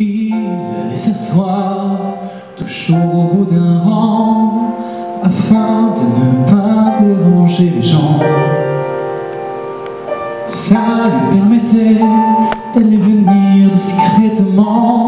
Il allait s'asseoir toujours au bout d'un rang afin de ne pas déranger les gens. Ça lui permettait d'aller venir discrètement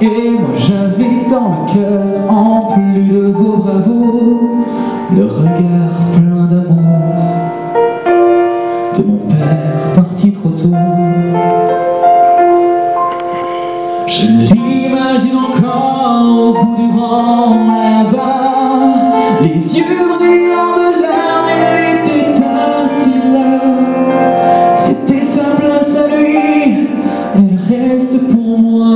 Et moi j'avais dans le cœur, en plus de vos bravos, le regard plein d'amour de mon père parti trop tôt. Je l'imagine encore au bout du rang là-bas, les yeux brillants de larmes, elle était assise là. C'était sa place à lui, elle reste pour moi.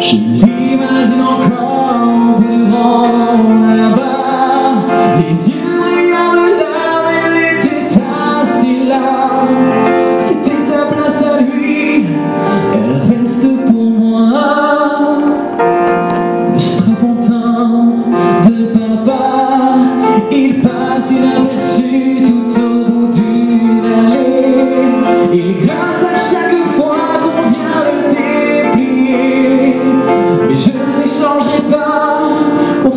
Je l'imagine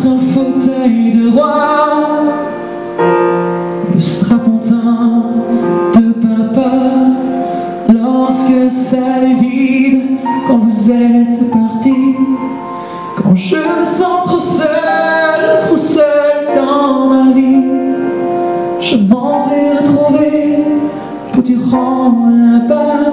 un fauteuil de roi. Le strapontin de papa, lorsque ça est vide, quand vous êtes parti. Quand je me sens trop seul, trop seul dans ma vie, je m'en vais retrouver bout du rang là-bas,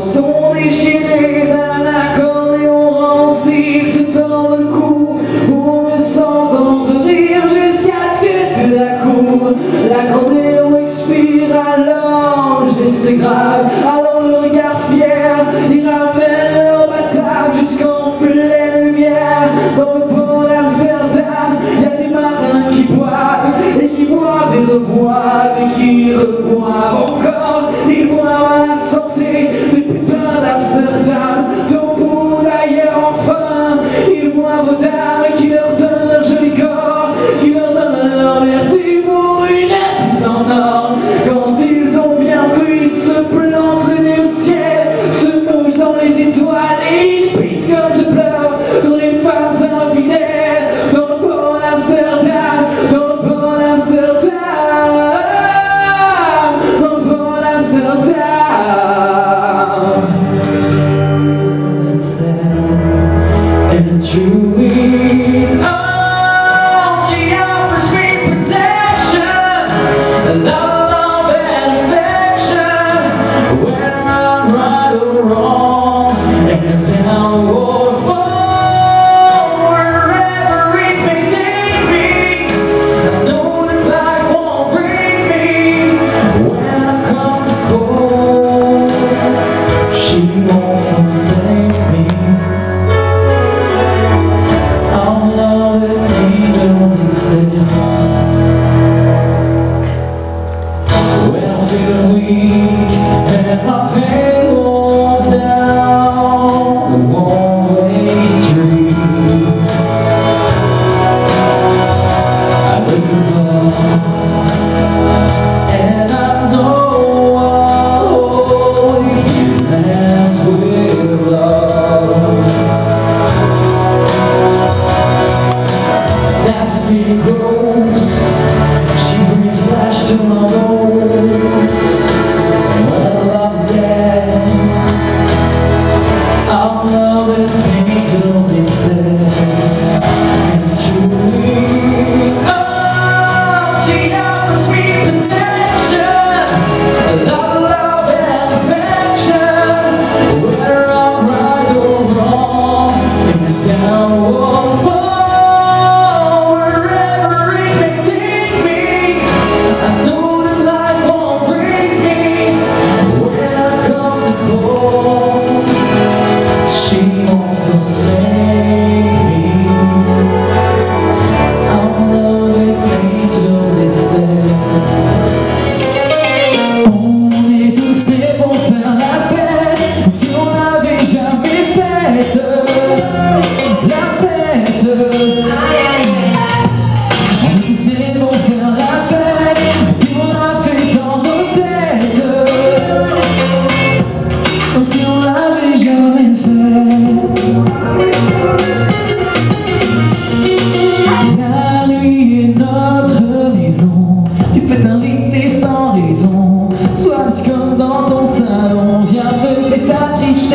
sou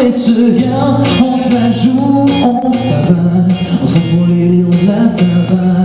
T'es trop petit pour toucher le ciel Parce qu'on grandira demain